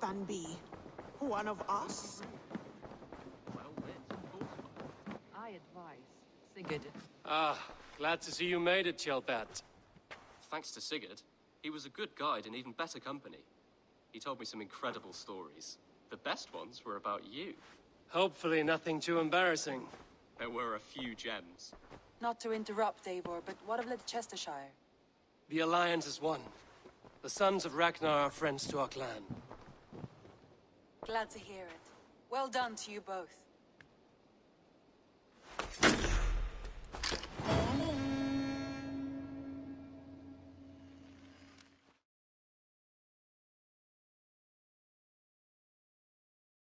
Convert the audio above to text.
than be. One of us? Well lit. I advise Sigurd. Ah, glad to see you made it, Kjellbat. Thanks to Sigurd, he was a good guide and even better company. He told me some incredible stories. The best ones were about you. Hopefully nothing too embarrassing. There were a few gems. Not to interrupt, Eivor, but what of Ledecestrescire? The Alliance is won. The sons of Ragnar are friends to our clan. Glad to hear it. Well done to you both.